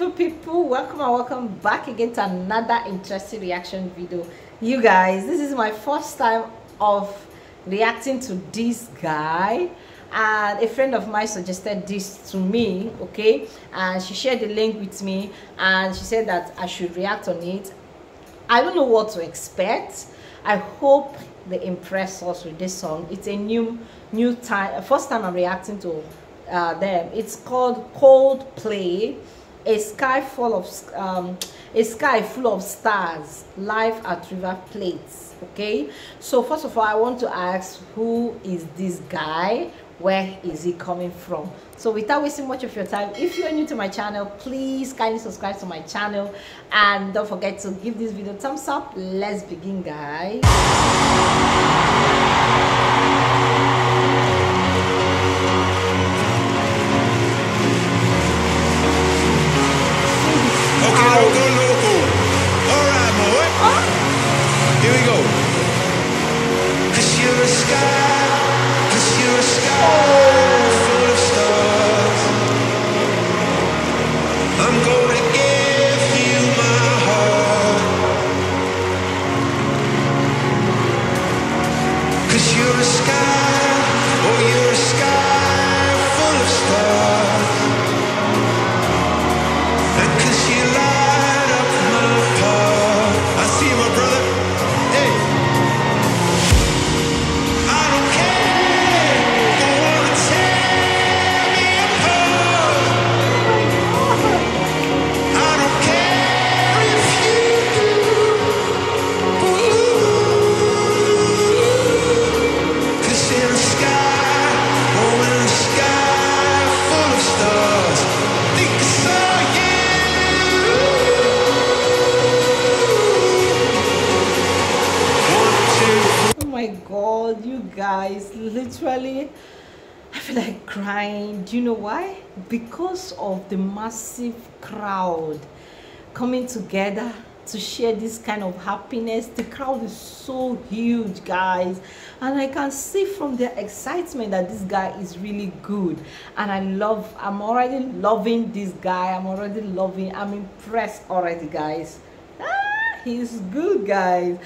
beautiful people. Welcome and welcome back again to another interesting reaction video. You guys this is my first time of reacting to this guy. And a friend of mine suggested this to me okay? And she shared the link with me and she said that i should react on it. I don't know what to expect. I hope they impress us with this song. It's a new new time first time i'm reacting to uh, them. It's called coldplay a sky full of um, a sky full of stars live at river plates okay? So first of all i want to ask who is this guy? Where is he coming from? So without wasting much of your time if you're new to my channel please kindly subscribe to my channel. And don't forget to give this video thumbs up. Let's begin guys i feel like crying. Do you know why? Because of the massive crowd coming together to share this kind of happiness. The crowd is so huge guys. And i can see from their excitement that this guy is really good. And i love i'm already loving this guy. I'm already loving i'm impressed already guys. Ah, he's good guys.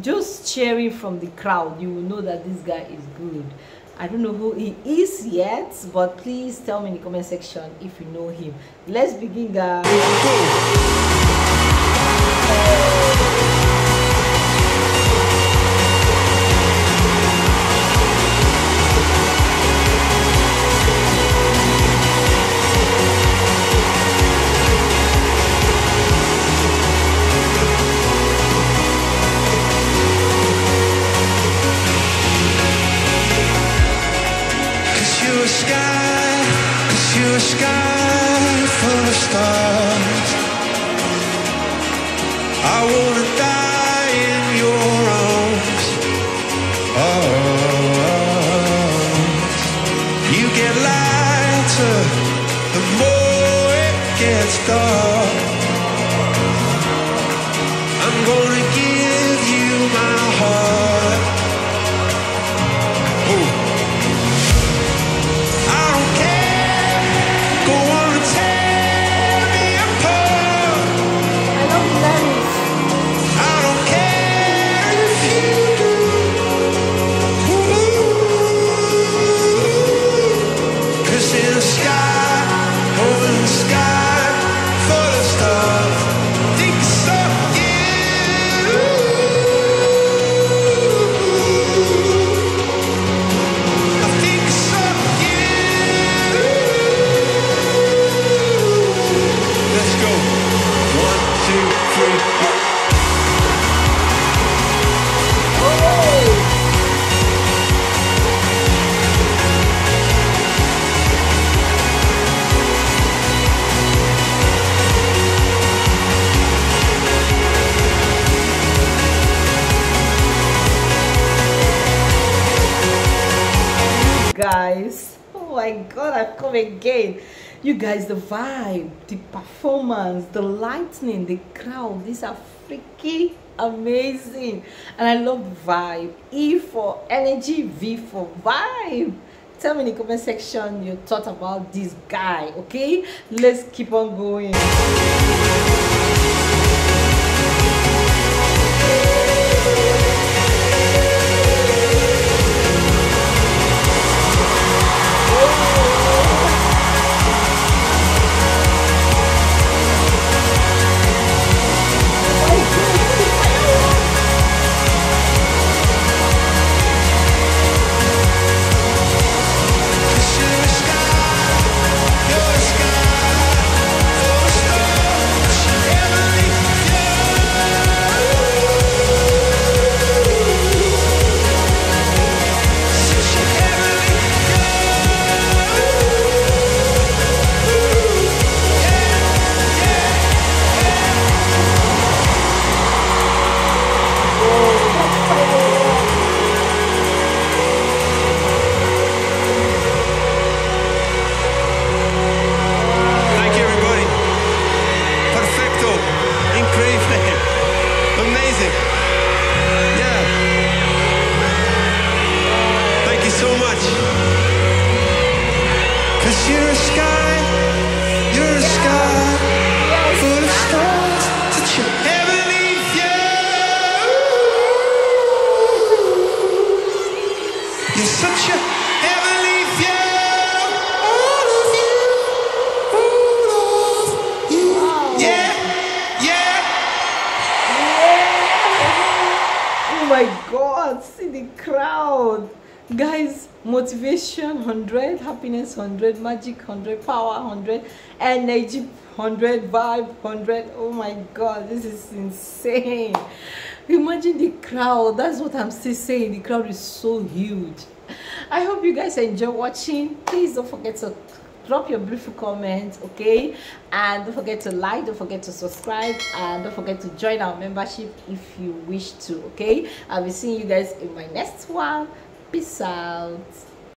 Just cheering from the crowd you will know that this guy is good i don't know who he is yet but please tell me in the comment section if you know him. Let's begin guys I wanna guys. Oh my god i've come again. You guys the vibe the performance the lightning the crowd these are freaky amazing. And i love vibe. E for energy v for vibe. Tell me in the comment section your thought about this guy okay? Let's keep on going guys motivation 100 happiness 100 magic 100 power 100 energy 100 vibe 100 oh my god this is insane. Imagine the crowd. That's what i'm still saying. The crowd is so huge. I hope you guys enjoy watching. Please don't forget to drop your beautiful comment okay? And don't forget to like don't forget to subscribe and don't forget to join our membership if you wish to okay? I'll be seeing you guys in my next one peace out